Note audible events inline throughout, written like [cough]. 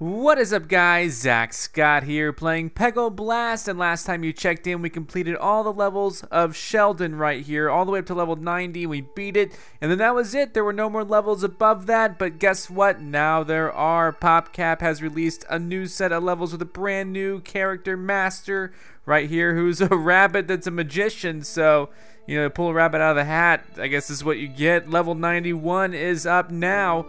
What is up guys, Zack Scott here playing Peggle Blast and last time you checked in we completed all the levels of Sheldon right here all the way up to level 90 we beat it and then that was it. There were no more levels above that but guess what? Now there are. PopCap has released a new set of levels with a brand new character master right here who's a [laughs] rabbit that's a magician so you know pull a rabbit out of the hat I guess is what you get. Level 91 is up now.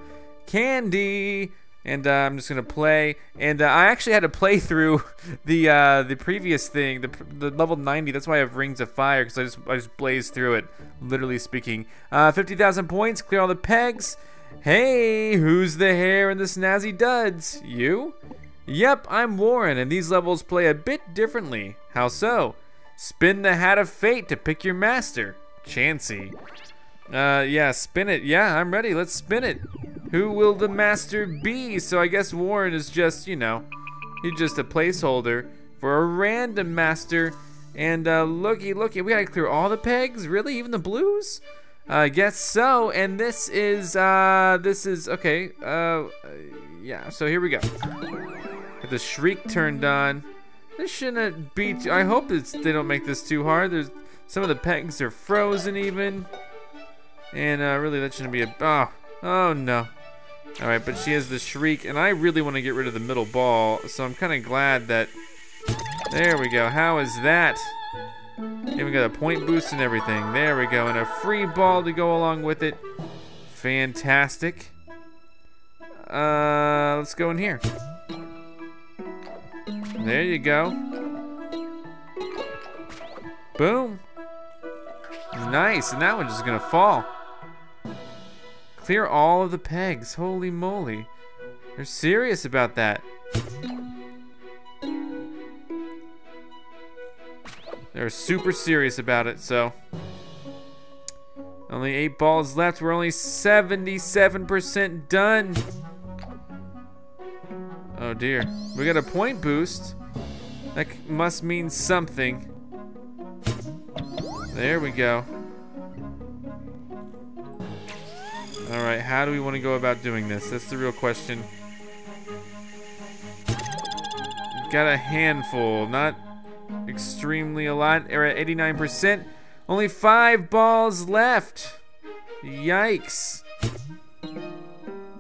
Candy and uh, I'm just gonna play. And uh, I actually had to play through [laughs] the uh, the previous thing, the, the level 90. That's why I have Rings of Fire, because I just I just blazed through it, literally speaking. Uh, 50,000 points, clear all the pegs. Hey, who's the hare in the snazzy duds? You? Yep, I'm Warren, and these levels play a bit differently. How so? Spin the Hat of Fate to pick your master, Chansey. Uh, yeah, spin it. Yeah, I'm ready. Let's spin it. Who will the master be? So I guess Warren is just, you know, he's just a placeholder for a random master. And uh, looky, looky, we gotta clear all the pegs? Really, even the blues? I uh, guess so. And this is, uh, this is, okay, uh, yeah, so here we go. Get the shriek turned on. This shouldn't be, too, I hope it's, they don't make this too hard. There's, some of the pegs are frozen even. And uh, really, that shouldn't be a, oh, oh no. Alright, but she has the Shriek, and I really want to get rid of the middle ball, so I'm kind of glad that... There we go. How is that? And we got a point boost and everything. There we go, and a free ball to go along with it. Fantastic. Uh, let's go in here. There you go. Boom. Nice, and that one's just gonna fall. Clear all of the pegs. Holy moly. They're serious about that. They're super serious about it, so. Only eight balls left. We're only 77% done. Oh dear. We got a point boost. That must mean something. There we go. Alright, how do we want to go about doing this? That's the real question. Got a handful, not extremely a lot. We're at 89%. Only five balls left. Yikes.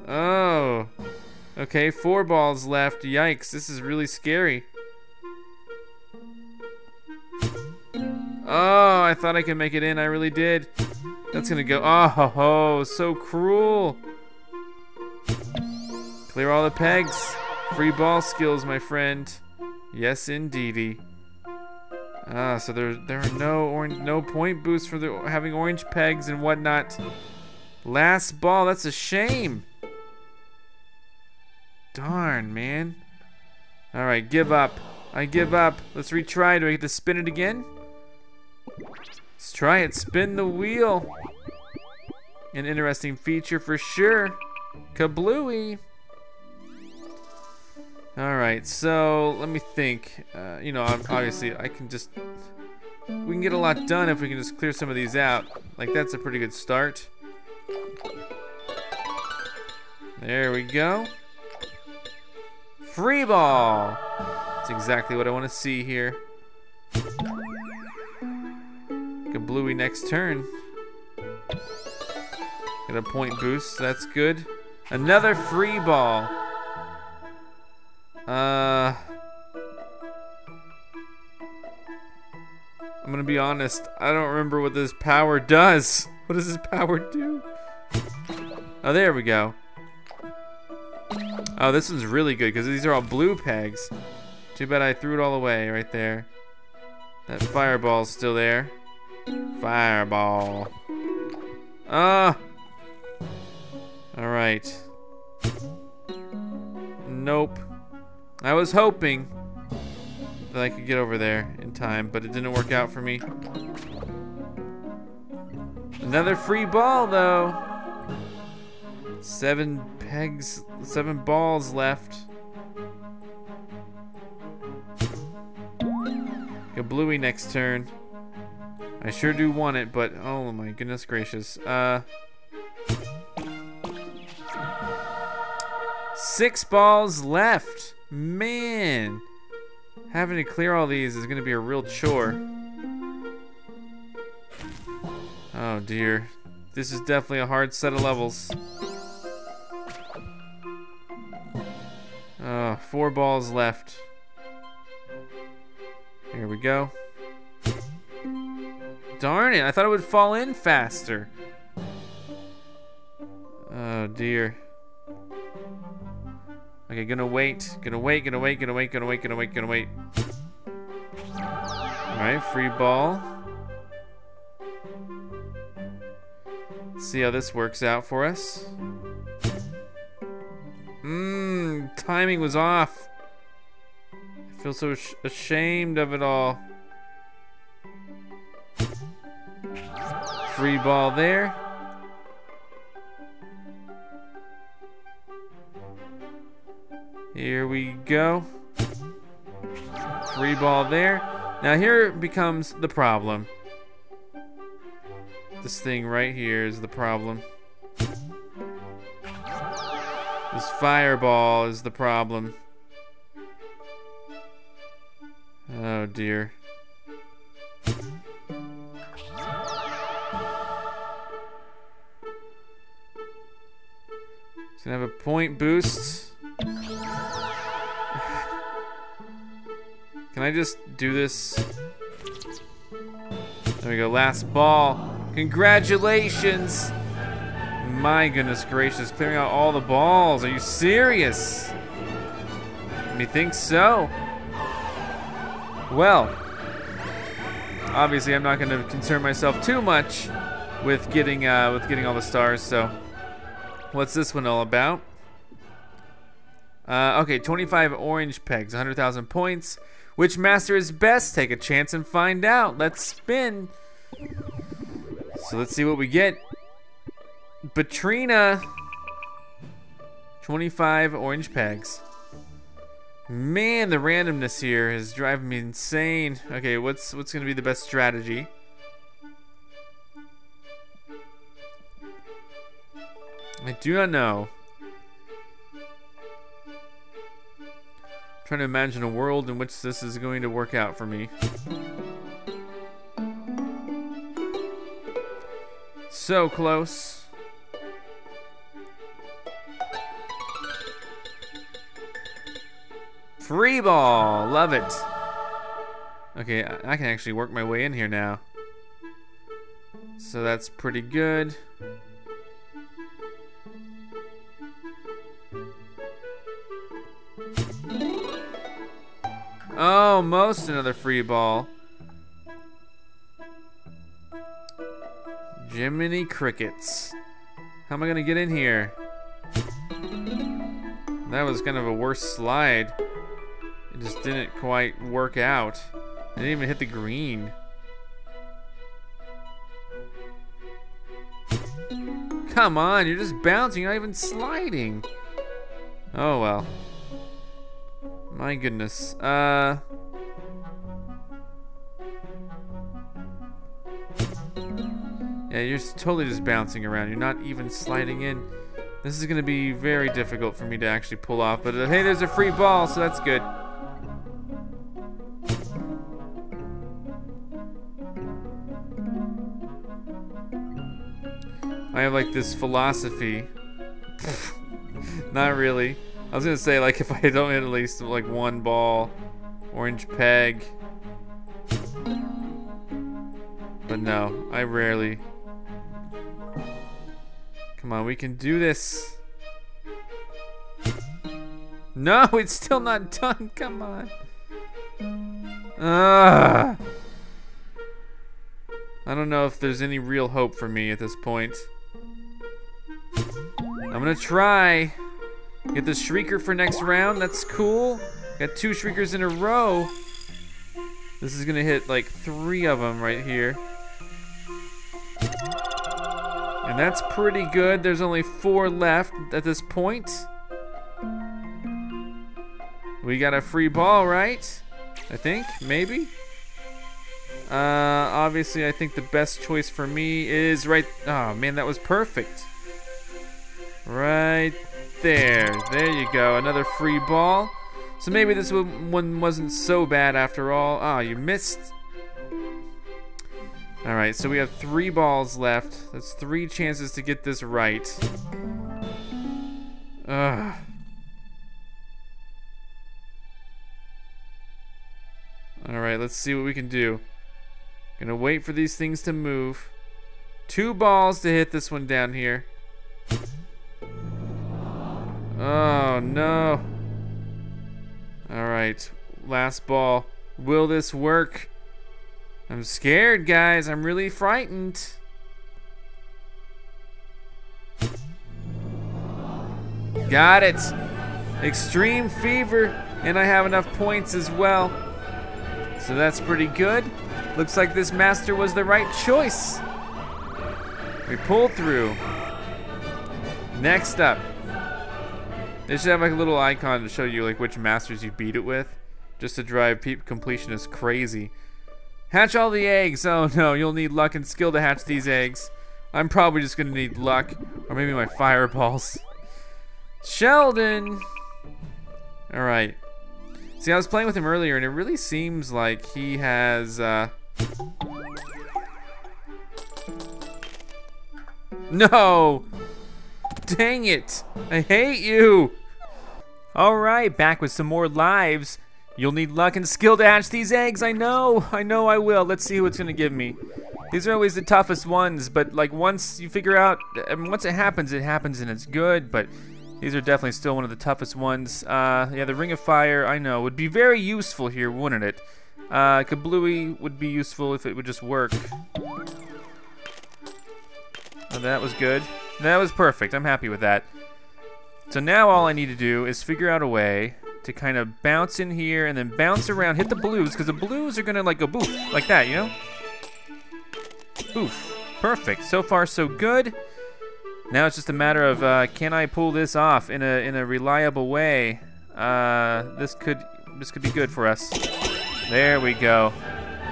Oh. Okay, four balls left. Yikes, this is really scary. Oh, I thought I could make it in. I really did. That's gonna go. Oh, ho, ho, so cruel. Clear all the pegs. Free ball skills, my friend. Yes, indeedy. Ah, so there there are no orange, no point boosts for the having orange pegs and whatnot. Last ball. That's a shame. Darn, man. All right, give up. I give up. Let's retry. Do I get to spin it again? Let's try it. Spin the wheel. An interesting feature for sure. Kablooey. Alright, so let me think. Uh, you know, obviously I can just... We can get a lot done if we can just clear some of these out. Like, that's a pretty good start. There we go. Free ball! That's exactly what I want to see here. Bluey next turn. Get a point boost, that's good. Another free ball. Uh... I'm gonna be honest, I don't remember what this power does. [laughs] What does this power do? Oh, there we go. Oh, this one's really good because these are all blue pegs. Too bad I threw it all away right there. That fireball's still there. Fireball. Ah! Alright. Nope. I was hoping that I could get over there in time, but it didn't work out for me. Another free ball, though. Seven pegs, seven balls left. Go bluey next turn. I sure do want it, but oh my goodness gracious. Uh, Six balls left. Man. Having to clear all these is to be a real chore. Oh dear. This is definitely a hard set of levels. Oh, four balls left. Here we go. Darn it, I thought it would fall in faster. Oh dear. Okay, gonna wait, gonna wait, gonna wait, gonna wait, gonna wait, gonna wait, gonna wait. Alright, free ball. see how this works out for us. Mmm, timing was off. I feel so ashamed of it all. Free ball there. Here we go. Free ball there. Now here becomes the problem. This thing right here is the problem. This fireball is the problem. Oh dear. Gonna have a point boost. Can I just do this? There we go, last ball. Congratulations. My goodness gracious, clearing out all the balls. Are you serious? Me think so. Well, obviously I'm not to concern myself too much with getting uh, with getting all the stars. So, what's this one all about? Uh, okay, 25 orange pegs, 100,000 points. Which master is best? Take a chance and find out. Let's spin. So let's see what we get. Batrina. 25 orange pegs. Man, the randomness here is driving me insane. Okay, what's what's gonna be the best strategy? I do not know. I'm trying to imagine a world in which this is going to work out for me. So close. Free ball. Love it. Okay, I can actually work my way in here now. So that's pretty good. Oh, most another free ball. Jiminy Crickets. How am I gonna get in here? That was kind of a worse slide. It just didn't quite work out. I didn't even hit the green. Come on, you're just bouncing, you're not even sliding. Oh well. My goodness. Uh Yeah, you're totally just bouncing around. You're not even sliding in. This is going to be very difficult for me to actually pull off. But uh, hey, there's a free ball, so that's good. I have like this philosophy. [laughs] not really. I was to say like if I don't hit at least like one ball, orange peg. But no, I rarely Come on, we can do this. No, [laughs] it's still not done. Come on. Ugh. I don't know if there's any real hope for me at this point. I'm gonna try. Get the Shrieker for next round. That's cool. Got two Shriekers in a row. This is gonna hit like three of them right here. And that's pretty good. There's only four left at this point. We got a free ball, right? I think, maybe? Uh, obviously, I think the best choice for me is right... Oh, man, that was perfect. Right there. There you go. Another free ball. So maybe this one wasn't so bad after all. Ah, oh, you missed. All right, so we have three balls left. That's three chances to get this right. Ugh. All right, let's see what we can do. Gonna wait for these things to move. Two balls to hit this one down here. Oh, no. All right, last ball. Will this work? I'm scared, guys. I'm really frightened. Got it. Extreme fever, and I have enough points as well. So that's pretty good. Looks like this master was the right choice. We pull through. Next up. They should have like a little icon to show you like which masters you beat it with. Just to drive completionists crazy. Hatch all the eggs. Oh no, you'll need luck and skill to hatch these eggs. I'm probably just gonna need luck. Or maybe my fireballs. [laughs] Sheldon! Alright. See, I was playing with him earlier, and it really seems like he has, uh... No! Dang it! I hate you! Alright, back with some more lives. You'll need luck and skill to hatch these eggs, I know! I know I will. Let's see who it's gonna give me. These are always the toughest ones, but like once you figure out, I mean, once it happens, it happens and it's good, but these are definitely still one of the toughest ones. Uh, yeah, the Ring of Fire, I know, would be very useful here, wouldn't it? Uh, Kablooey would be useful if it would just work. Oh, that was good. That was perfect. I'm happy with that. So now all I need to do is figure out a way to kind of bounce in here and then bounce around, hit the blues, because the blues are gonna like go boof, like that, you know? Boof. Perfect. So far, so good. Now it's just a matter of uh, can I pull this off in a in a reliable way? Uh, this could this could be good for us. There we go.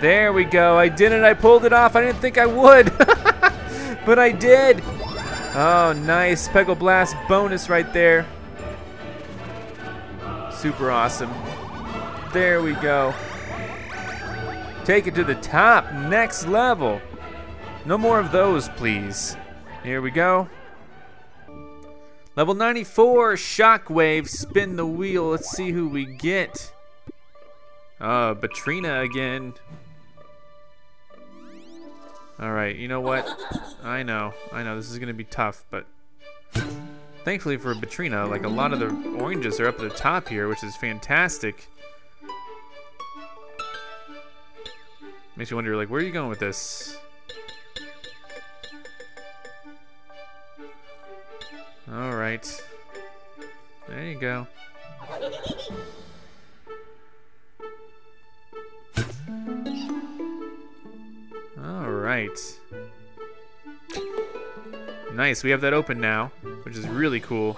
There we go. I did it. I pulled it off. I didn't think I would, [laughs] but I did. Oh, nice. Peggle Blast bonus right there. Super awesome. There we go. Take it to the top. Next level. No more of those, please. Here we go. Level 94, Shockwave, spin the wheel. Let's see who we get. Uh, Batrina again. Alright, you know what? I know, I know, this is gonna be tough, but... Thankfully for Batrina, like a lot of the oranges are up at the top here, which is fantastic. Makes you wonder, like, where are you going with this? Alright. There you go. Alright. Nice, we have that open now, which is really cool.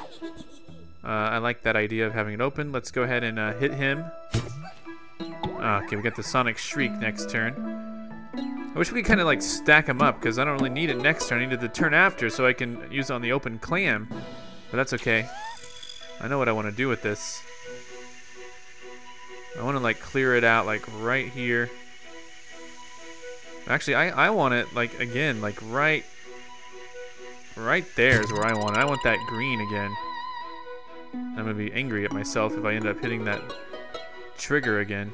Uh, I like that idea of having it open. Let's go ahead and uh, hit him. Ah, okay, we got the Sonic Shriek next turn. I wish we could kind of like stack them up because I don't really need it next turn. I need it the turn after so I can use it on the open clam. But that's okay. I know what I want to do with this. I want to like clear it out like right here. Actually, I, I want it like again, like right, right there is where I want it. I want that green again. I'm gonna be angry at myself if I end up hitting that trigger again.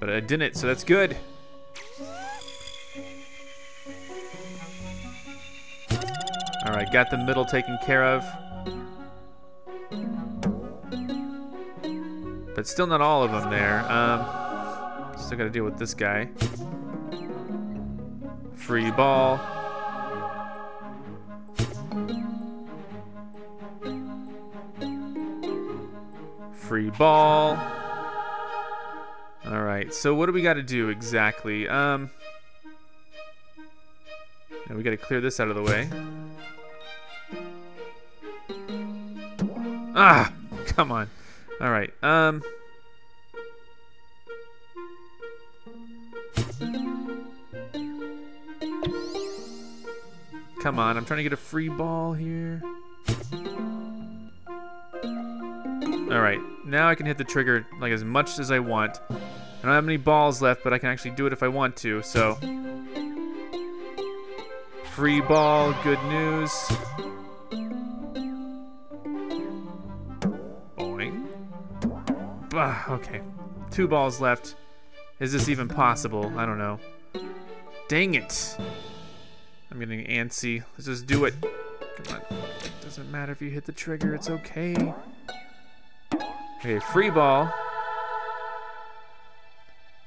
But I didn't, so that's good. Alright, got the middle taken care of. But still not all of them there. Um, still gotta deal with this guy. Free ball. Free ball. Alright, so what do we gotta do exactly? Um, we gotta clear this out of the way. Ah, [laughs] come on. All right. Um. Come on, I'm trying to get a free ball here. Alright, now I can hit the trigger like as much as I want. I don't have any balls left, but I can actually do it if I want to, so... Free ball, good news. Boing. Bah, okay. Two balls left. Is this even possible? I don't know. Dang it. I'm getting antsy. Let's just do it. Come on. Doesn't matter if you hit the trigger. It's okay. Okay, free ball.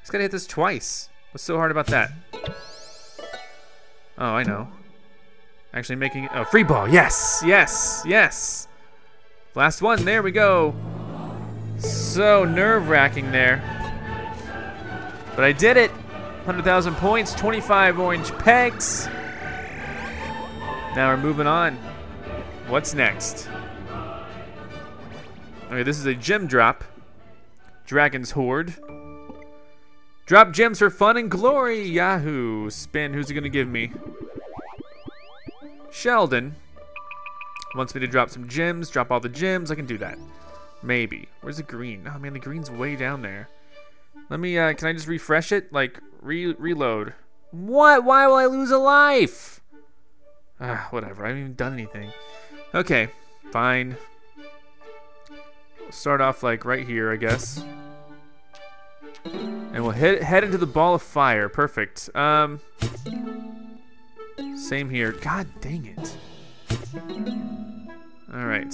Just gotta hit this twice. What's so hard about that? Oh, I know. Actually making a oh, free ball. Yes, yes, yes. Last one. There we go. So nerve-wracking there. But I did it. 100,000 points, 25 orange pegs. Now we're moving on. What's next? Okay, this is a gem drop. Dragon's Hoard. Drop gems for fun and glory. Yahoo. Spin. Who's it to give me? Sheldon wants me to drop some gems. Drop all the gems. I can do that. Maybe. Where's the green? Oh, man, the green's way down there. Let me, uh, can I just refresh it? Like, re reload. What? Why will I lose a life? Ah, whatever. I haven't even done anything. Okay, fine. We'll start off like right here, I guess. And we'll head head into the ball of fire. Perfect. Um, same here. God dang it. All right.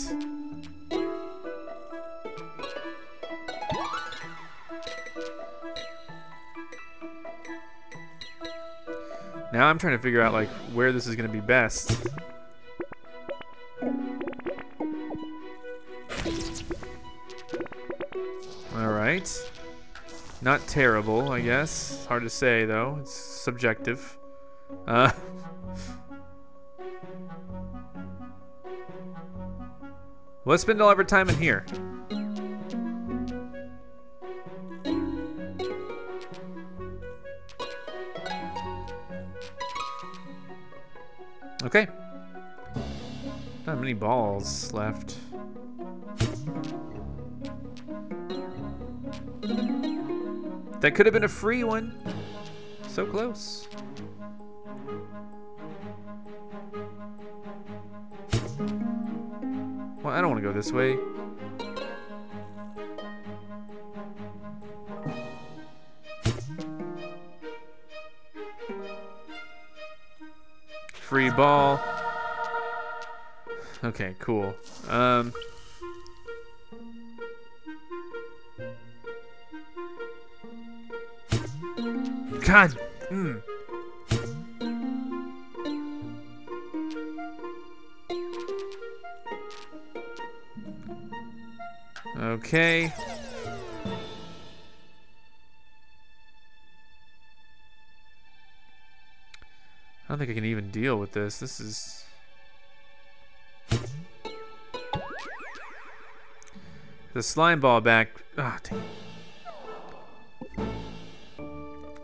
Now I'm trying to figure out like where this is gonna be best. Alright. Not terrible, I guess. Hard to say though. It's subjective. Uh [laughs] Let's spend all of our time in here. Okay. Not many balls left. That could have been a free one. So close. Well, I don't want to go this way. Free ball. Okay, cool. Um... God. Mm. Okay. Think I can even deal with this. This is... The slime ball back. Ah, oh,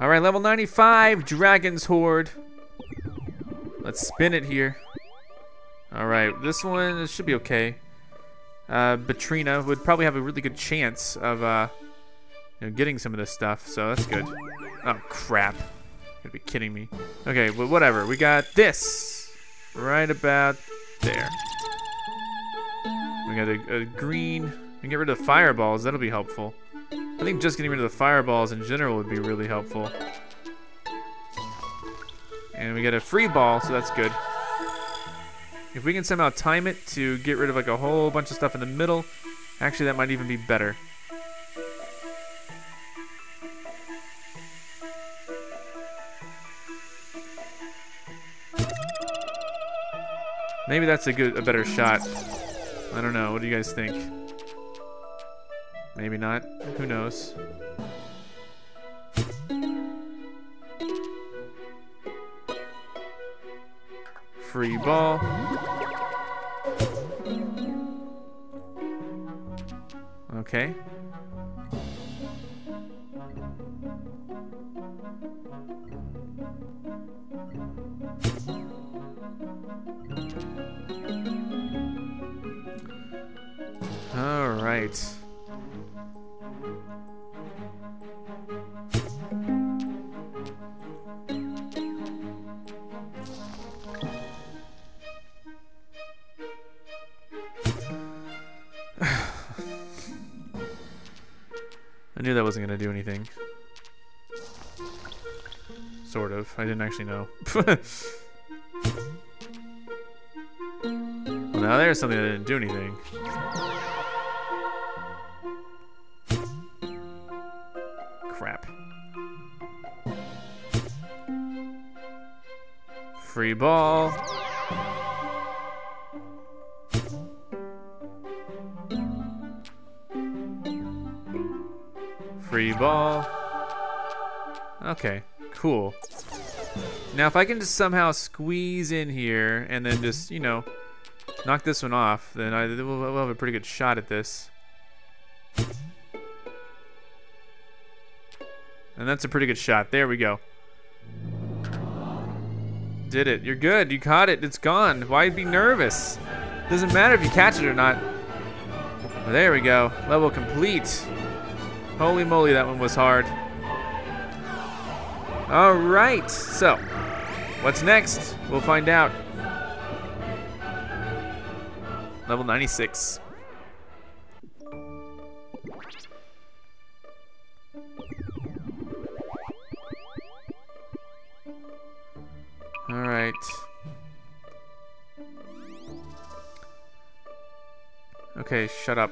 All right, level 95, Dragon's Hoard. Let's spin it here. All right, this one should be okay. Uh, Batrina would probably have a really good chance of uh, you know, getting some of this stuff, so that's good. Oh, crap. Gotta be kidding me. Okay, well, whatever. We got this right about there. We got a, a green. We can get rid of the fireballs. That'll be helpful. I think just getting rid of the fireballs in general would be really helpful. And we get a free ball, so that's good. If we can somehow time it to get rid of like a whole bunch of stuff in the middle, actually that might even be better. Maybe that's a good, a better shot. I don't know. What do you guys think? Maybe not. Who knows? Free ball. Okay. right. [sighs] I knew that wasn't going to do anything. Sort of. I didn't actually know. [laughs] well, now there's something that didn't do anything. Free ball. Free ball. Okay, cool. Now if I can just somehow squeeze in here and then just, you know, knock this one off, then I will we'll have a pretty good shot at this. And that's a pretty good shot. There we go. Did it. You're good. You caught it. It's gone. Why be nervous? Doesn't matter if you catch it or not. Well, there we go. Level complete. Holy moly, that one was hard. All right, so what's next? We'll find out. Level 96. All right. Okay, shut up.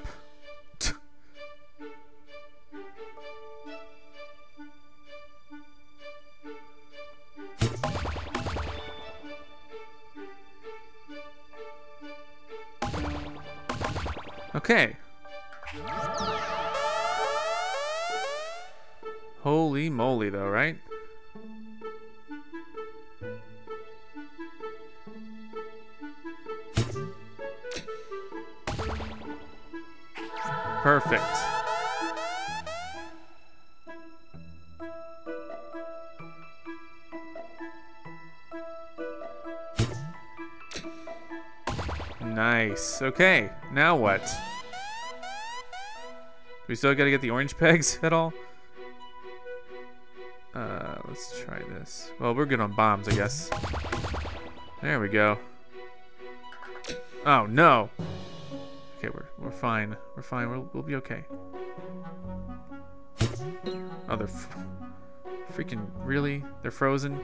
Okay, now what? We still gotta get the orange [laughs] pegs at all? Uh, let's try this. Well, we're good on bombs, I guess. There we go. Oh, no! Okay, we're, we're fine. We're fine. We'll, we'll be okay. Oh, they're freaking... Really? They're frozen?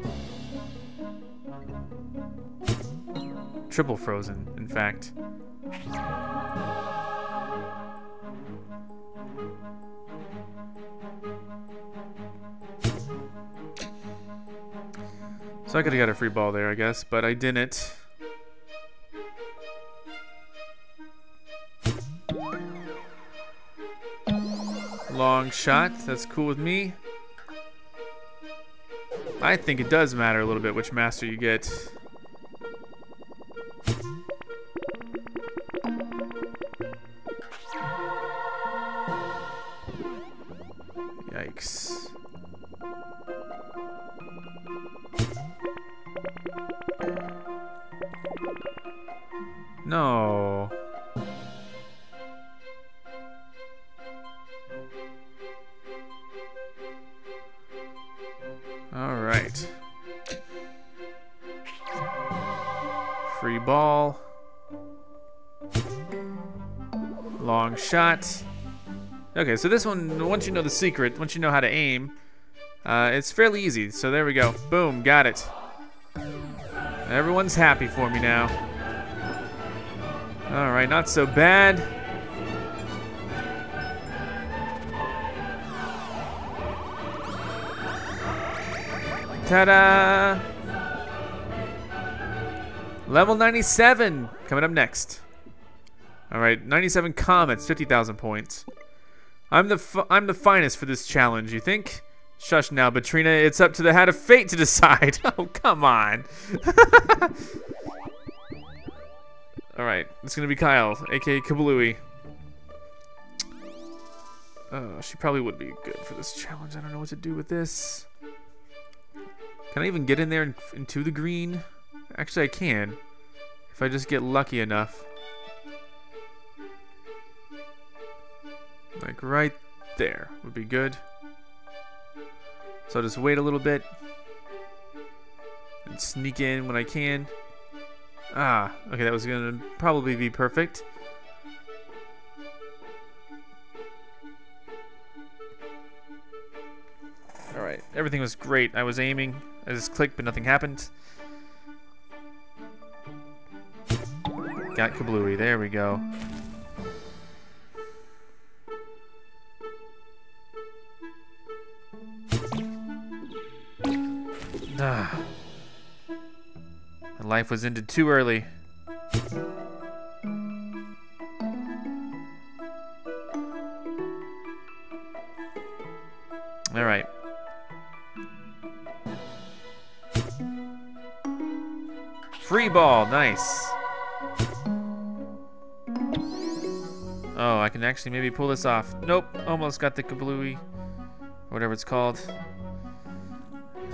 Triple frozen, in fact. So I could have got a free ball there, I guess, but I didn't. Long shot, that's cool with me. I think it does matter a little bit which master you get. Okay, so this one, once you know the secret, once you know how to aim, uh, it's fairly easy. So there we go. Boom, got it. Everyone's happy for me now. All right, not so bad. Ta-da! Level 97 coming up next. All right, 97 comets, 50,000 points. I'm the I'm the finest for this challenge. You think? Shush now, Batrina. It's up to the hat of fate to decide. [laughs] oh, come on. [laughs] Alright, it's gonna be Kyle, aka Kablooey. Uh, she probably would be good for this challenge. I don't know what to do with this. Can I even get in there and into the green? Actually, I can. If I just get lucky enough. Like right there would be good. So I'll just wait a little bit. And sneak in when I can. Ah, okay, that was gonna probably be perfect. Alright, everything was great. I was aiming, I just clicked, but nothing happened. Got Kablooey, there we go. Ah. My life was ended too early. All right. Free ball, nice. Oh, I can actually maybe pull this off. Nope, almost got the kablooey. Whatever it's called.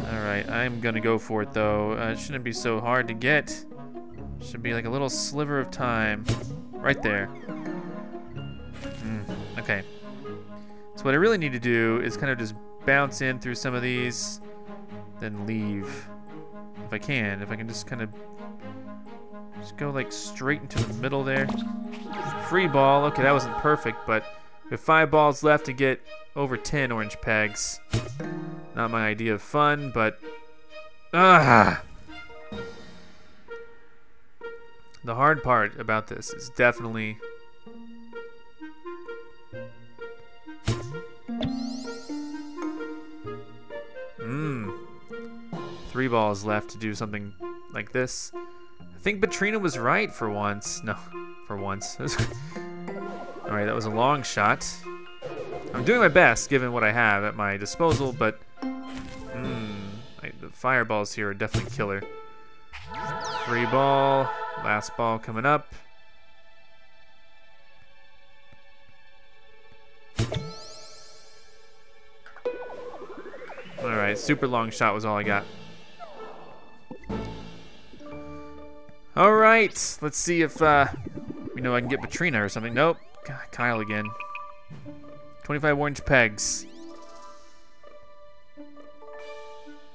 Alright, I'm gonna go for it though. Uh, it shouldn't be so hard to get. Should be like a little sliver of time. Right there. Mm, okay. So what I really need to do is kind of just bounce in through some of these, then leave. If I can, if I can just kind of just go like straight into the middle there. Free ball, okay that wasn't perfect, but with five balls left to get over 10 orange pegs. Not my idea of fun, but ah. The hard part about this is definitely Mmm. three balls left to do something like this. I think Batrina was right for once. No, for once. [laughs] Alright, that was a long shot. I'm doing my best given what I have at my disposal, but mm, I, the fireballs here are definitely killer. Free ball, last ball coming up. Alright, super long shot was all I got. All right, let's see if uh, we know I can get Batrina or something. Nope, God, Kyle again. 25 orange pegs.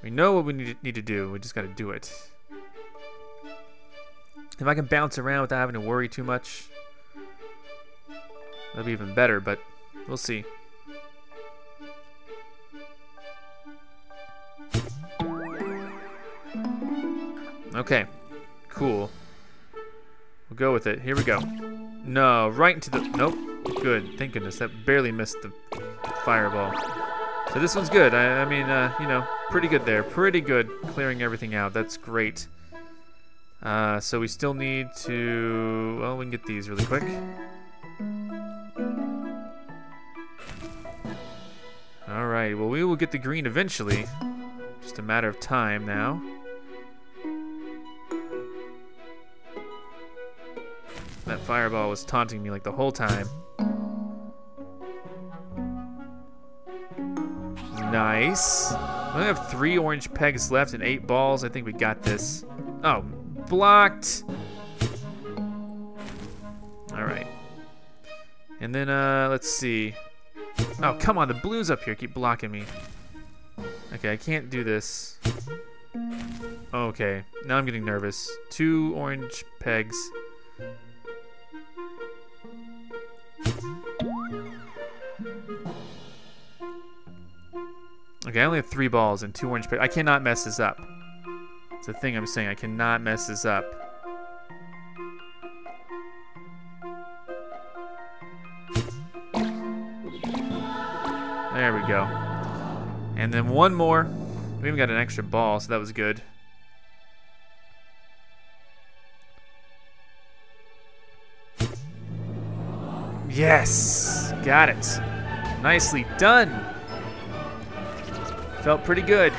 We know what we need to, need to do. We just got to do it. If I can bounce around without having to worry too much, that'd be even better, but we'll see. Okay. Cool. We'll go with it. Here we go. No, right into the... Nope. Good. Thank goodness. That barely missed the fireball. So this one's good. I, I mean, uh, you know, pretty good there. Pretty good clearing everything out. That's great. Uh, so we still need to... Well, we can get these really quick. Alright, well we will get the green eventually. Just a matter of time now. That fireball was taunting me like the whole time. Nice. We only have three orange pegs left and eight balls. I think we got this. Oh, blocked. All right. And then, uh, let's see. Oh, come on, the blues up here keep blocking me. Okay, I can't do this. Okay, now I'm getting nervous. Two orange pegs. Okay, I only have three balls and two orange picks. I cannot mess this up. It's the thing I'm saying. I cannot mess this up. There we go. And then one more. We even got an extra ball, so that was good. Yes! Got it. Nicely done. Felt pretty good.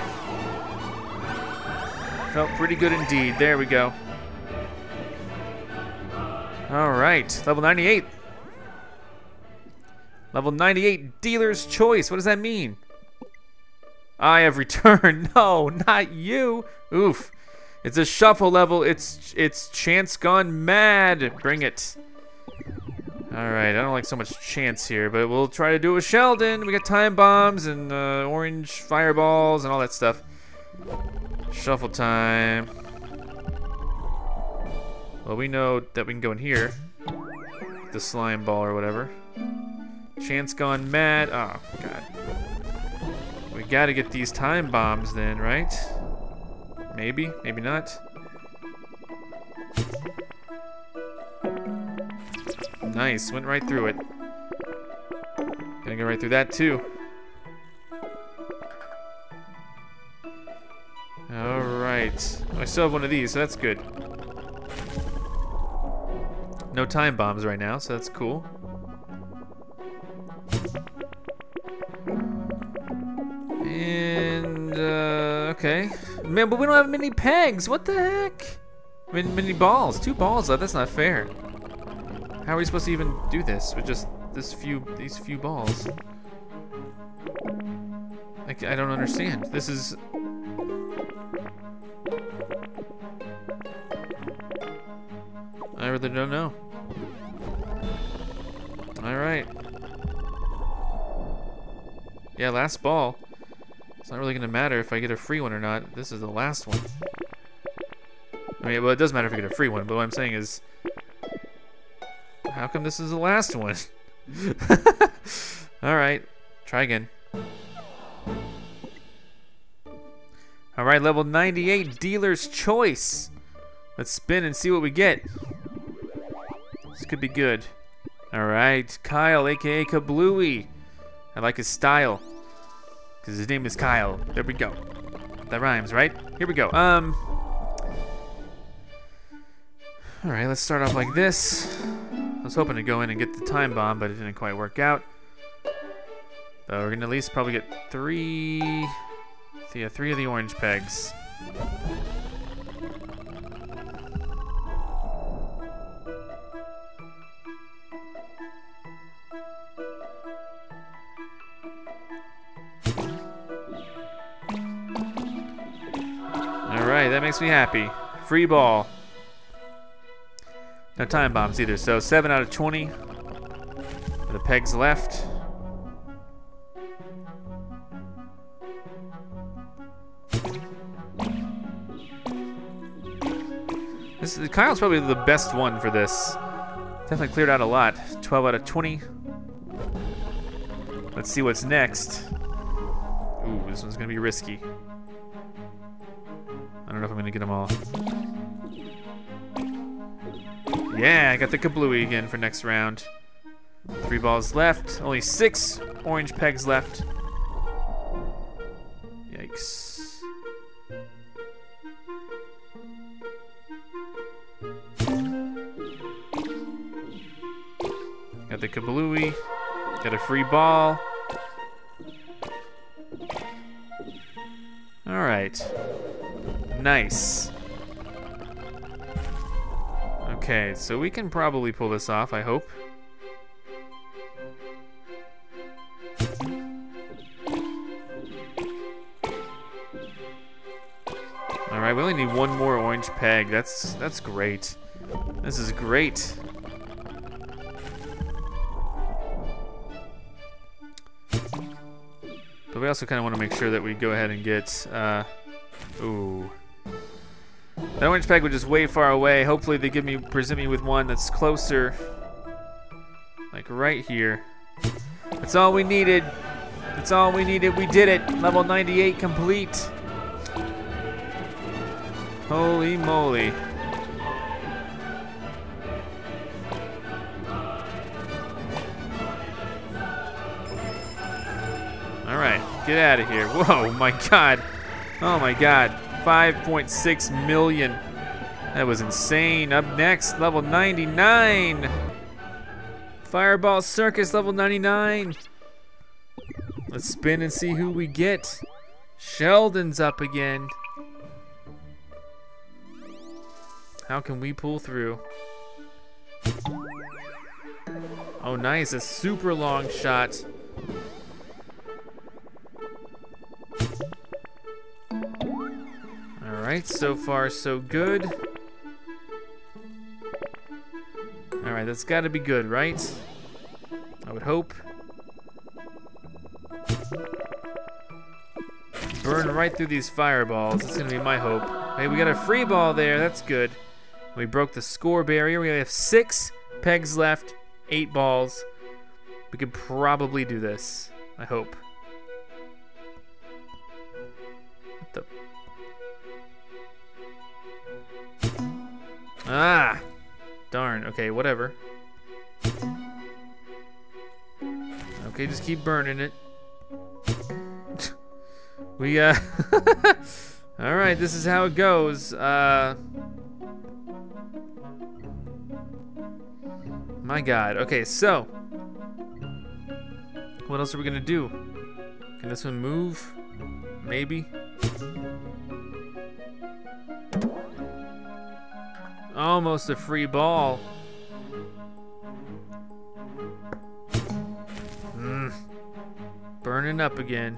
Felt pretty good indeed. There we go. All right, level 98. Level 98, Dealer's Choice. What does that mean? I have returned. No, not you. Oof. It's a shuffle level. It's it's chance gone mad. Bring it. Alright, I don't like so much chance here, but we'll try to do it with Sheldon. We got time bombs and uh, orange fireballs and all that stuff. Shuffle time. Well, we know that we can go in here. The slime ball or whatever. Chance gone mad. Oh, God. We gotta get these time bombs then, right? Maybe, maybe not. Nice, went right through it. Gonna go right through that too. Alright. Oh, I still have one of these, so that's good. No time bombs right now, so that's cool. And, uh, okay. Man, but we don't have many pegs. What the heck? Many balls. Two balls, though. That's not fair. How are we supposed to even do this with just this few, these few balls? Like, I don't understand. This is... I really don't know. Alright. Yeah, last ball. It's not really gonna matter if I get a free one or not. This is the last one. I mean, well, it does matter if I get a free one, but what I'm saying is... How come this is the last one? [laughs] Alright, try again. Alright, level 98, Dealer's Choice. Let's spin and see what we get. This could be good. Alright, Kyle, aka Kablooey. I like his style. Because his name is Kyle. There we go. That rhymes, right? Here we go. Um. Alright, let's start off like this. I was hoping to go in and get the time bomb, but it didn't quite work out. But we're gonna at least probably get three, yeah, three of the orange pegs. All right, that makes me happy. Free ball. No time bombs either, so 7 out of 20. The pegs left. This is, Kyle's probably the best one for this. Definitely cleared out a lot. 12 out of 20. Let's see what's next. Ooh, this one's gonna be risky. I don't know if I'm gonna get them all. Yeah, I got the kablooey again for next round. Three balls left. Only six orange pegs left. Yikes. Got the kablooey. Got a free ball. All right. Nice. Okay, so we can probably pull this off, I hope. Alright, we only need one more orange peg. That's that's great. This is great. But we also kind of want to make sure that we go ahead and get, uh, ooh. That orange peg was just way far away. Hopefully they give me, present me with one that's closer. Like right here. That's all we needed. That's all we needed. We did it. Level 98 complete. Holy moly. All right, get out of here. Whoa, my God. Oh my God. 5.6 million. That was insane. Up next, level 99. Fireball Circus, level 99. Let's spin and see who we get. Sheldon's up again. How can we pull through? Oh, nice. A super long shot. Alright, so far so good. Alright, that's gotta be good, right? I would hope. Burn right through these fireballs. That's gonna be my hope. Hey, we got a free ball there. That's good. We broke the score barrier. We have six pegs left, eight balls. We could probably do this. I hope. the... Ah! Darn. Okay, whatever. Okay, just keep burning it. [laughs] we, uh... [laughs] Alright, this is how it goes. Uh... My god. Okay, so... What else are we gonna do? Can this one move? Maybe? Almost a free ball. Mm. Burning up again.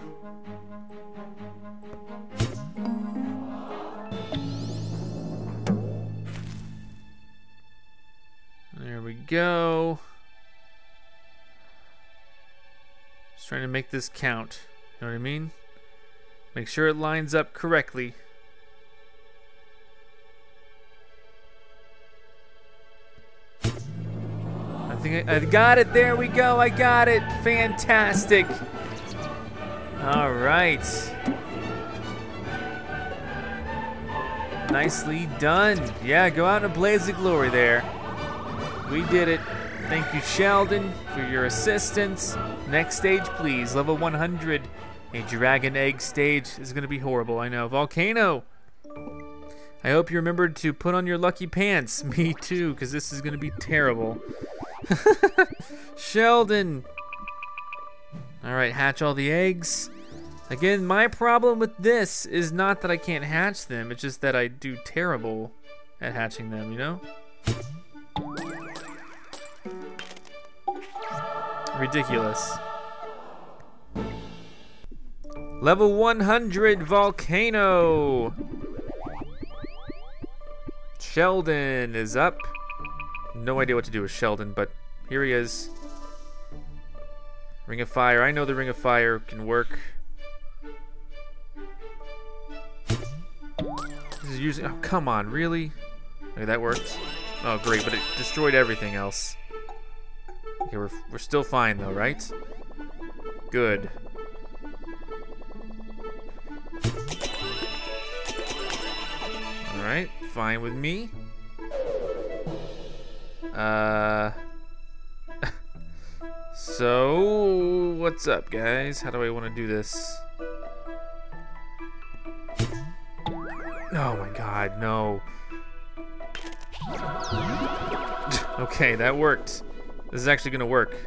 There we go. Just trying to make this count. You know what I mean? Make sure it lines up correctly. Think I, I got it. There we go. I got it. Fantastic. All right. Nicely done. Yeah, go out in a blaze of glory there. We did it. Thank you, Sheldon, for your assistance. Next stage, please. Level 100. A dragon egg stage is going to be horrible, I know. Volcano! I hope you remembered to put on your lucky pants. [laughs] Me too, because this is going to be terrible. [laughs] Sheldon! Alright, hatch all the eggs. Again, my problem with this is not that I can't hatch them, it's just that I do terrible at hatching them, you know? Ridiculous. Level 100 Volcano. Sheldon is up. No idea what to do with Sheldon, but here he is. Ring of Fire. I know the Ring of Fire can work. This is using. Oh, come on, really? Okay, that worked. Oh, great, but it destroyed everything else. Okay, we're, we're still fine, though, right? Good. Alright, fine with me. Uh... [laughs] so, what's up, guys? How do I want to do this? Oh my god, no. [laughs] okay, that worked. This is actually gonna work.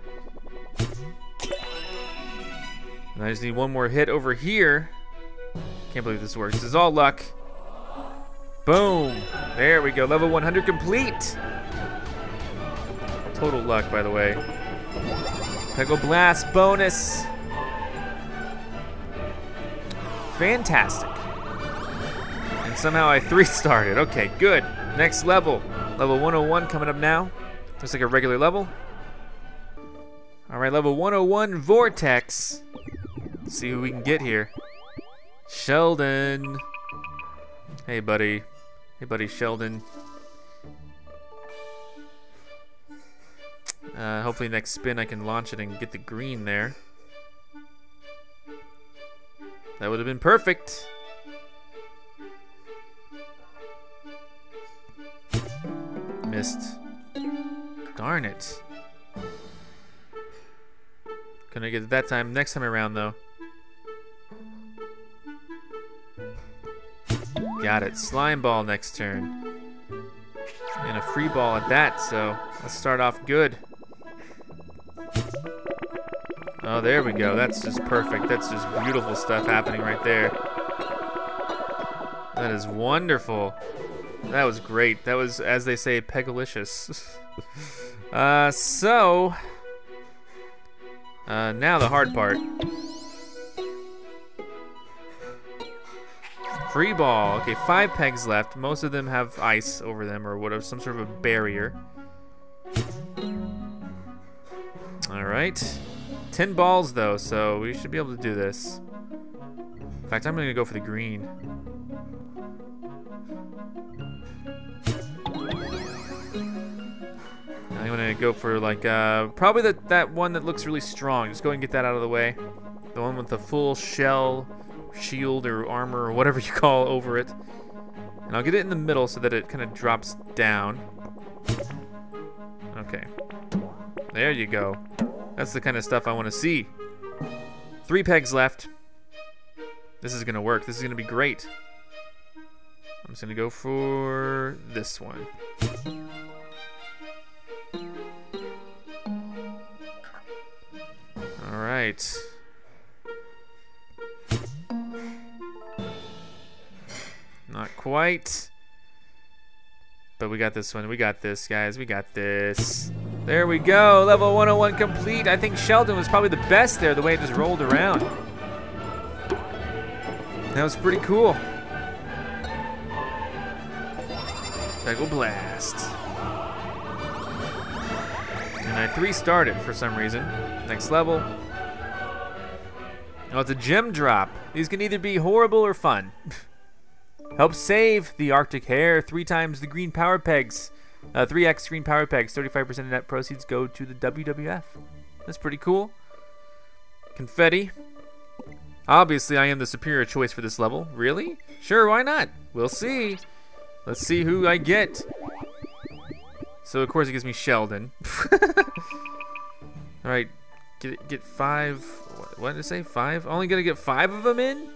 And I just need one more hit over here. Can't believe this works. This is all luck. Boom. There we go. Level 100 complete. Total luck, by the way. Peggle Blast bonus. Fantastic. And somehow I [laughs] three-started. Okay, good. Next level. Level 101 coming up now. Looks like a regular level. All right, level 101 Vortex. Let's see who we can get here. Sheldon. Hey, buddy. Hey, buddy, Sheldon. Uh, hopefully next spin I can launch it and get the green there. That would have been perfect. Missed. Darn it. Couldn't get it that time. Next time around, though. Got it. Slime ball next turn. And a free ball at that, so let's start off good. Oh, there we go. That's just perfect. That's just beautiful stuff happening right there. That is wonderful. That was great. That was, as they say, pegalicious. [laughs] uh, so, uh, now the hard part. Free ball. Okay, five pegs left. Most of them have ice over them or whatever, some sort of a barrier. All right. Ten balls though, so we should be able to do this. In fact, I'm gonna go for the green. I'm gonna go for like, uh, probably that, that one that looks really strong. Just go and get that out of the way. The one with the full shell shield or armor or whatever [laughs] you call over it. And I'll get it in the middle so that it kind of drops down. Okay. There you go. That's the kind of stuff I want to see. Three pegs left. This is going to work. This is going to be great. I'm just going to go for this one. All right. Not quite. But we got this one. We got this, guys. We got this. There we go. Level 101 complete. I think Sheldon was probably the best there, the way it just rolled around. That was pretty cool. Peggle Blast. And I three started for some reason. Next level. Oh, it's a gem drop. These can either be horrible or fun. [laughs] Help save the Arctic Hare three times the green power pegs. Uh, 3x screen power pegs, 35% of net proceeds go to the WWF. That's pretty cool. Confetti. Obviously, I am the superior choice for this level. Really? Sure, why not? We'll see. Let's see who I get. So, of course, it gives me Sheldon. [laughs] All right, get get five. What, what did it say? Five? Only gonna get five of them in?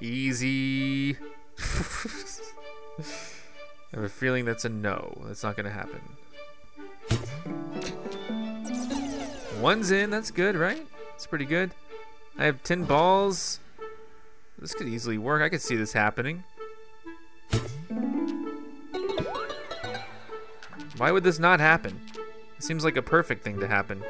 Easy. [laughs] I have a feeling that's a no. That's not gonna happen. One's in, that's good, right? It's pretty good. I have 10 balls. This could easily work. I could see this happening. Why would this not happen? It seems like a perfect thing to happen.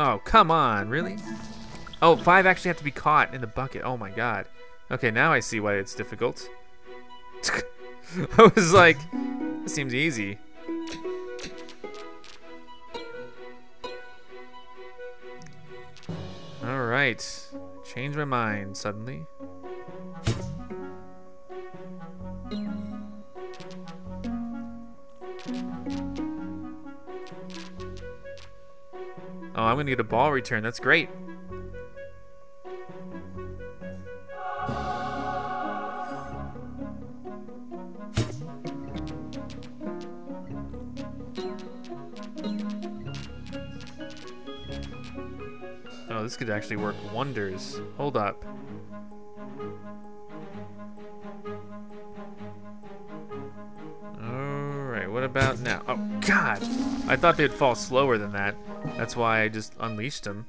Oh, come on, really? Oh, five actually have to be caught in the bucket. Oh my god. Okay, now I see why it's difficult. [laughs] I was like, this seems easy. Alright. Change my mind suddenly. Oh, I'm gonna get a ball return. That's great. Oh, this could actually work wonders. Hold up. What about now? Oh, God! I thought they'd fall slower than that. That's why I just unleashed them.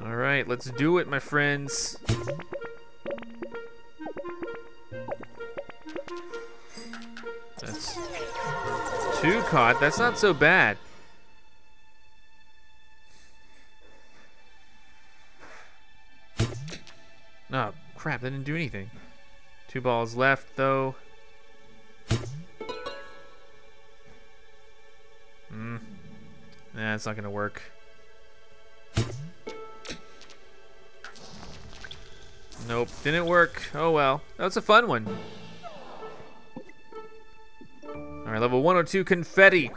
Alright, let's do it, my friends. That's two caught. That's not so bad. That didn't do anything. Two balls left, though. Hmm. Nah, it's not gonna work. Nope, didn't work. Oh well. That was a fun one. Alright, level 102 confetti.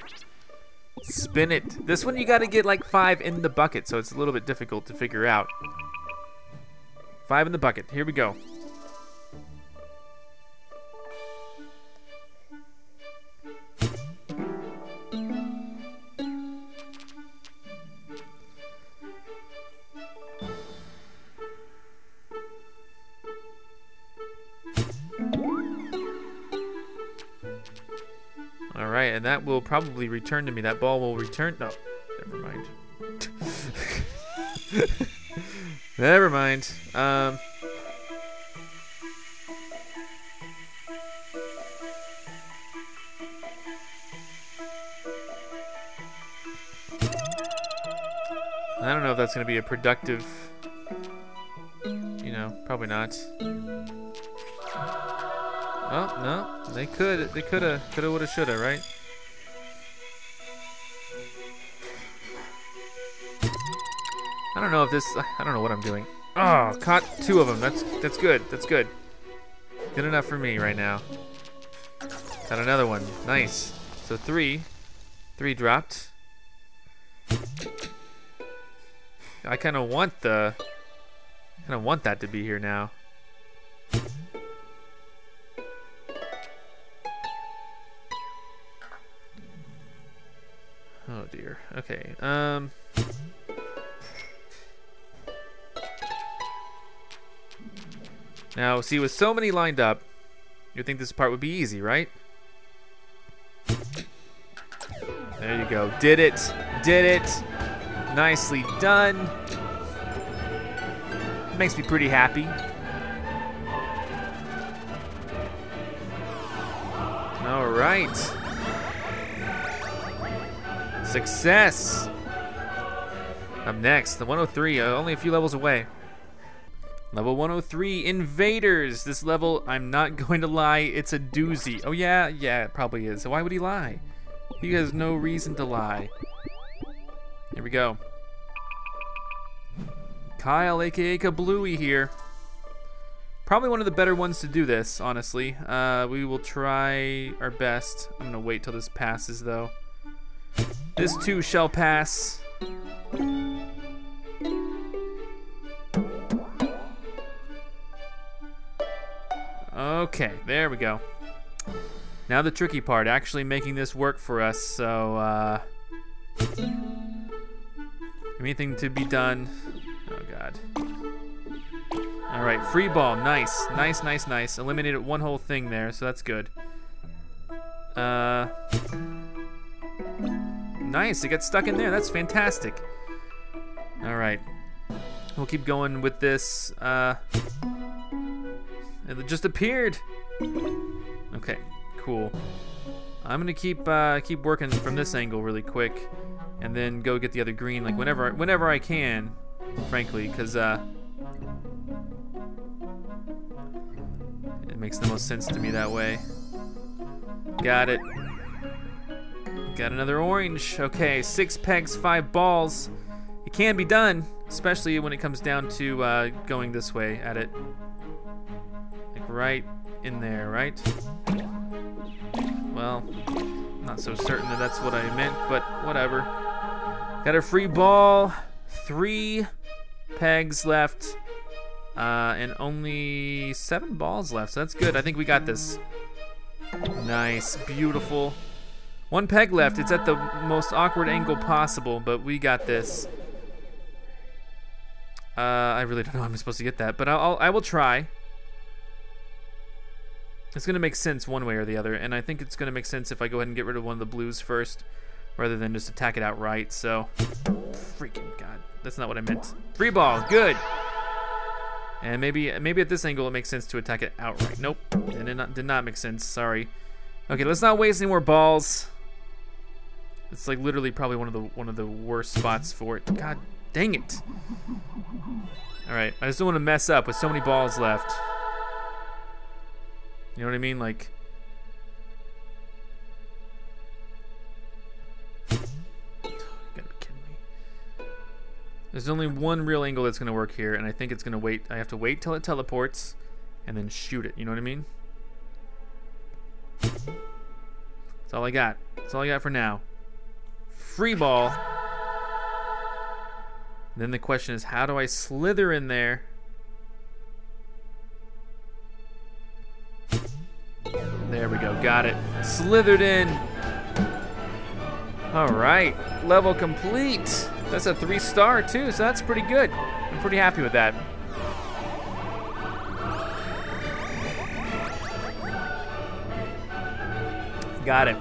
Spin it. This one you gotta get like five in the bucket, so it's a little bit difficult to figure out. Five in the bucket. Here we go. All right, and that will probably return to me. That ball will return. No, never mind. [laughs] Never mind. Um. I don't know if that's going to be a productive, you know, probably not. Oh, no, they could, they coulda, coulda, woulda, shoulda, right? I don't know if this, I don't know what I'm doing. Oh, caught two of them. That's, that's good. That's good. Good enough for me right now. Got another one. Nice. So three. Three dropped. I kind of want the, I kind of want that to be here now. Oh dear. Okay. Um. Now, see, with so many lined up, you'd think this part would be easy, right? There you go. Did it. Did it. Nicely done. Makes me pretty happy. All right. Success. Up next, the 103, uh, only a few levels away. Level 103, Invaders. This level, I'm not [laughs] going to lie, it's a doozy. Oh yeah, yeah, it probably is. So why would he lie? He has no reason to lie. Here we go. Kyle, aka Kablooey here. Probably one of the better ones to do this, honestly. Uh, we will try our best. I'm gonna wait till this passes though. This too shall pass. Okay, there we go. Now the tricky part, actually making this work for us, so, uh... Anything to be done? Oh, God. Alright, free ball, nice. Nice, nice, nice. Eliminated one whole thing there, so that's good. Uh... Nice, it got stuck in there, that's fantastic. Alright. We'll keep going with this, uh... It just appeared. Okay, cool. I'm gonna keep uh, keep working from this angle really quick, and then go get the other green like whenever whenever I can, frankly, because uh, it makes the most sense to me that way. Got it. Got another orange. Okay, six pegs, five balls. It can be done, especially when it comes down to uh, going this way at it right in there, right? Well, not so certain that that's what I meant, but whatever. Got a free ball, three pegs left, uh, and only seven balls left, so that's good. I think we got this. Nice, beautiful. One peg left. It's at the most awkward angle possible, but we got this. Uh, I really don't know how I'm supposed to get that, but I'll, I'll I will try. It's going to make sense one way or the other, and I think it's going to make sense if I go ahead and get rid of one of the blues first, rather than just attack it outright, so... Freaking god, that's not what I meant. Free ball, good! And maybe maybe at this angle it makes sense to attack it outright. Nope, did not, did not make sense, sorry. Okay, let's not waste any more balls. It's like literally probably one of the one of the worst spots for it. God dang it. Alright, I just don't want to mess up with so many balls left. You know what I mean? Like, you gotta kidding me. There's only one real angle that's gonna work here, and I think it's gonna wait. I have to wait till it teleports, and then shoot it. You know what I mean? That's all I got. That's all I got for now. Free ball. then the question is, how do I slither in there? There we go, got it. Slithered in. All right, level complete. That's a three star too, so that's pretty good. I'm pretty happy with that. Got it.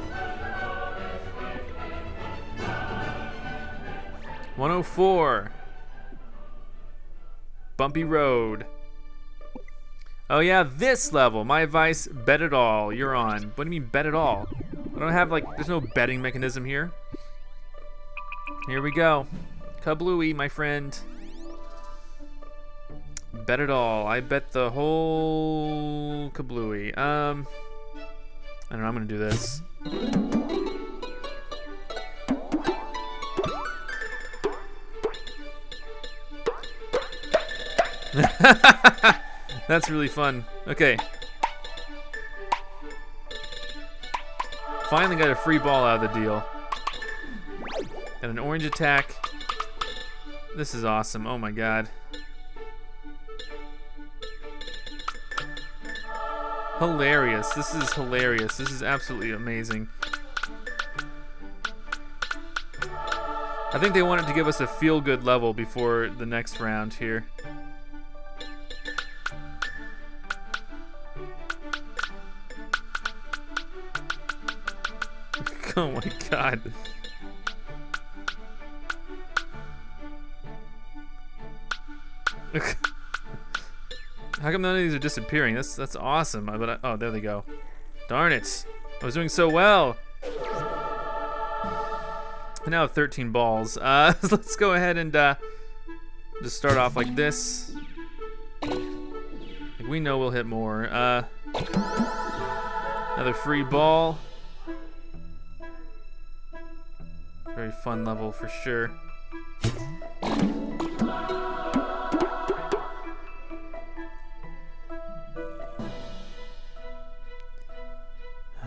104. Bumpy Road. Oh yeah, this level. My advice, bet it all. You're on. What do you mean bet it all? I don't have like, there's no betting mechanism here. Here we go. Kablooey, my friend. Bet it all. I bet the whole kablooey. Um, I don't know, I'm gonna do this. [laughs] That's really fun. Okay. Finally got a free ball out of the deal. Got an orange attack. This is awesome. Oh my god. Hilarious. This is hilarious. This is absolutely amazing. I think they wanted to give us a feel-good level before the next round here. My god. [laughs] How come none of these are disappearing? That's that's awesome. But I, oh, there they go. Darn it! I was doing so well. I now have 13 balls. Uh, [laughs] let's go ahead and uh, just start off like this. We know we'll hit more. Uh, another free ball. Fun level for sure.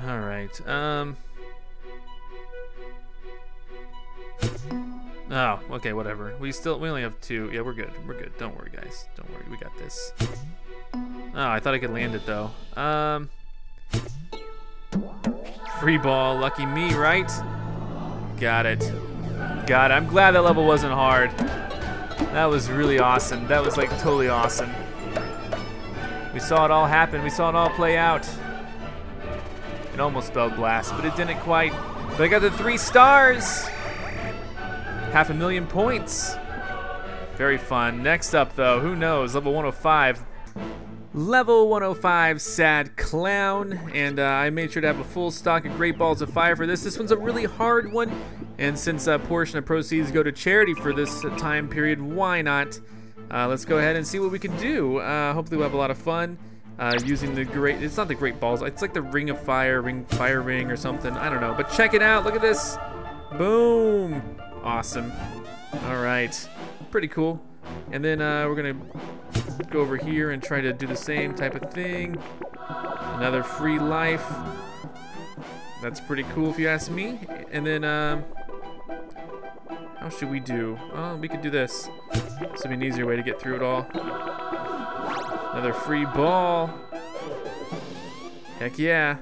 All right. Um. Oh, okay, whatever. We still we only have two. Yeah, we're good. We're good. Don't worry, guys. Don't worry. We got this. Oh, I thought I could land it though. Um. Free ball. Lucky me, right? Got it. Got it. I'm glad that level wasn't hard. That was really awesome. That was like totally awesome. We saw it all happen. We saw it all play out. It almost spelled blast, but it didn't quite. But I got the three stars. Half a million points. Very fun. Next up, though, who knows? Level 105. Level 105 Sad Clown, and uh, I made sure to have a full stock of Great Balls of Fire for this. This one's a really hard one, and since a portion of proceeds go to charity for this time period, why not? Uh, let's go ahead and see what we can do. Uh, hopefully we'll have a lot of fun uh, using the great, it's not the Great Balls, it's like the Ring of Fire, Ring Fire Ring or something, I don't know. But check it out, look at this. Boom. Awesome. All right, pretty cool. And then uh, we're gonna go over here and try to do the same type of thing. Another free life. That's pretty cool if you ask me. And then, um, how should we do? Oh, we could do this. This would be an easier way to get through it all. Another free ball. Heck yeah.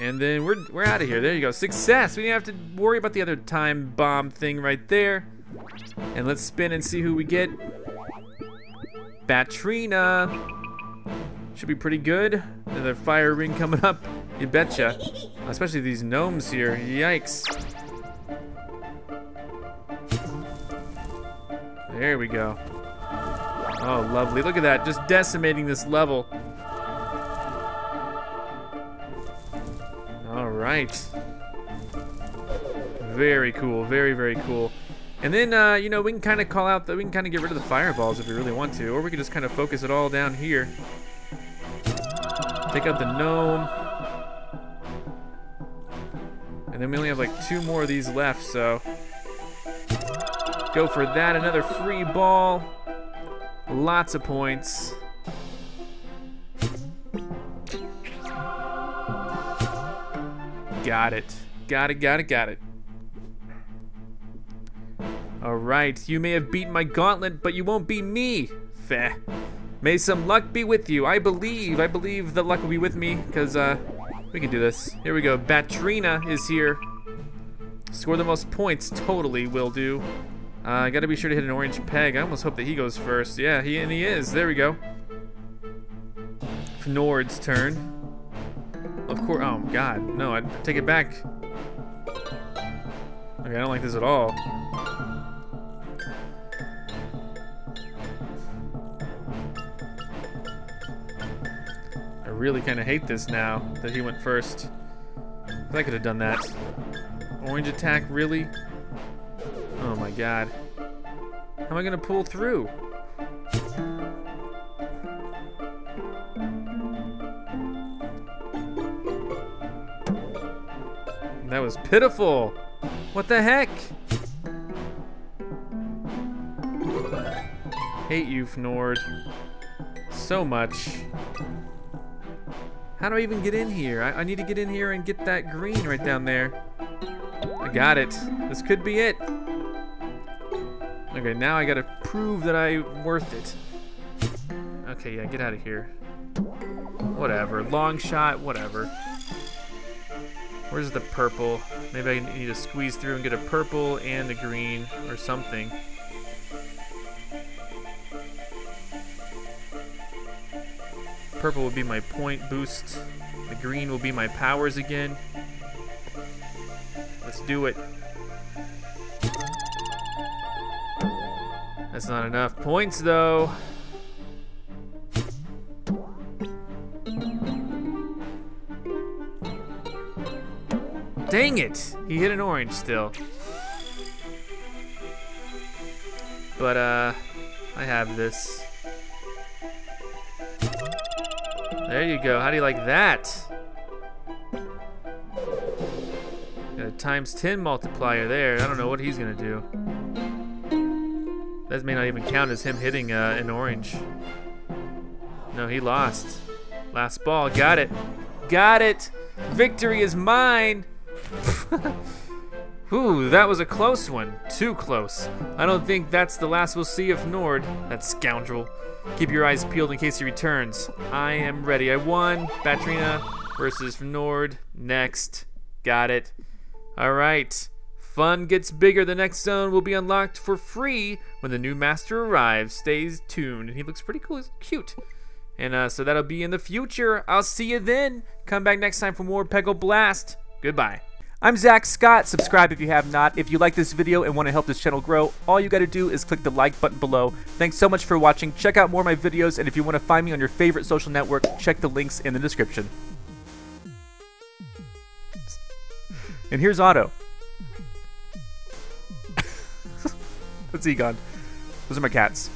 And then we're, we're out of here. There you go. Success. We didn't have to worry about the other time bomb thing right there. And let's spin and see who we get. Batrina. Should be pretty good. Another fire ring coming up. You betcha. Especially these gnomes here. Yikes. There we go. Oh, lovely. Look at that. Just decimating this level. Right. Very cool. Very, very cool. And then, uh, you know, we can kind of call out, that we can kind of get rid of the fireballs if we really want to. Or we can just kind of focus it all down here. Take out the gnome. And then we only have like two more of these left, so. Go for that. Another free ball. Lots of points. Got it. Got it, got it, got it. Alright, you may have beaten my gauntlet, but you won't beat me. Feh. May some luck be with you. I believe, I believe the luck will be with me, because, uh, we can do this. Here we go. Batrina is here. Score the most points, totally will do. Uh, I gotta be sure to hit an orange peg. I almost hope that he goes first. Yeah, he and he is. There we go. Nord's turn. Of course. Oh, God. No, I take it back. Okay, I don't like this at all. I really kind of hate this now that he went first. I could have done that. Orange attack, really? Oh my god. How am I gonna pull through? That was pitiful. What the heck? Hate you, Fnord. So much. How do I even get in here? I, I need to get in here and get that green right down there. I got it. This could be it. Okay, now I gotta prove that I'm worth it. Okay, yeah, get out of here. Whatever. Long shot, whatever. Where's the purple? Maybe I need to squeeze through and get a purple and a green or something. Purple will be my point boost. The green will be my powers again. Let's do it. That's not enough points though. Dang it! He hit an orange still. But, uh, I have this. There you go. How do you like that? Got a times 10 multiplier there. I don't know what he's going to do. That may not even count as him hitting uh, an orange. No, he lost. Last ball. Got it. Got it. Victory is mine. [laughs] Ooh, that was a close one. Too close. I don't think that's the last we'll see of Nord, that scoundrel. Keep your eyes peeled in case he returns. I am ready. I won. Batrina versus Nord. Next. Got it. All right. Fun gets bigger. The next zone will be unlocked for free when the new master arrives. Stays tuned. He looks pretty cool. He's cute. And uh, so that'll be in the future. I'll see you then. Come back next time for more Peggle Blast. Goodbye. I'm Zack Scott. Subscribe if you have not. If you like this video and want to help this channel grow, all you got to do is click the like button below. Thanks so much for watching. Check out more of my videos, and if you want to find me on your favorite social network, check the links in the description. And here's Otto. [laughs] That's Egon. Those are my cats.